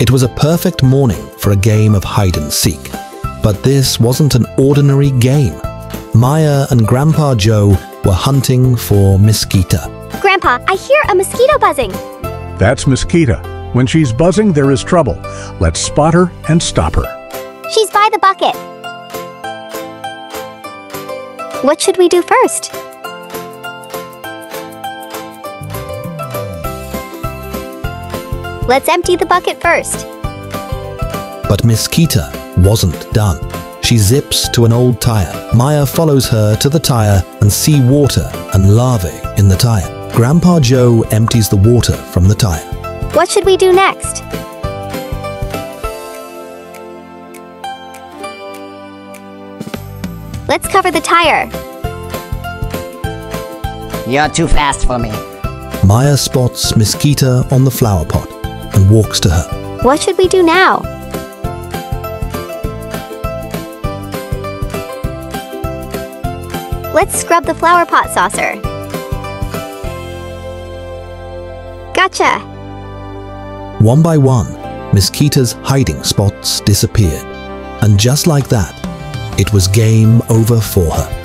It was a perfect morning for a game of hide and seek. But this wasn't an ordinary game. Maya and Grandpa Joe were hunting for Misquita. Grandpa, I hear a mosquito buzzing. That's Misquita. When she's buzzing, there is trouble. Let's spot her and stop her. She's by the bucket. What should we do first? Let's empty the bucket first. But Misquita wasn't done. She zips to an old tire. Maya follows her to the tire and see water and larvae in the tire. Grandpa Joe empties the water from the tire. What should we do next? Let's cover the tire. You're too fast for me. Maya spots Misquita on the flower pot and walks to her. What should we do now? Let's scrub the flower pot saucer. Gotcha! One by one, Miss Misquita's hiding spots disappeared. And just like that, it was game over for her.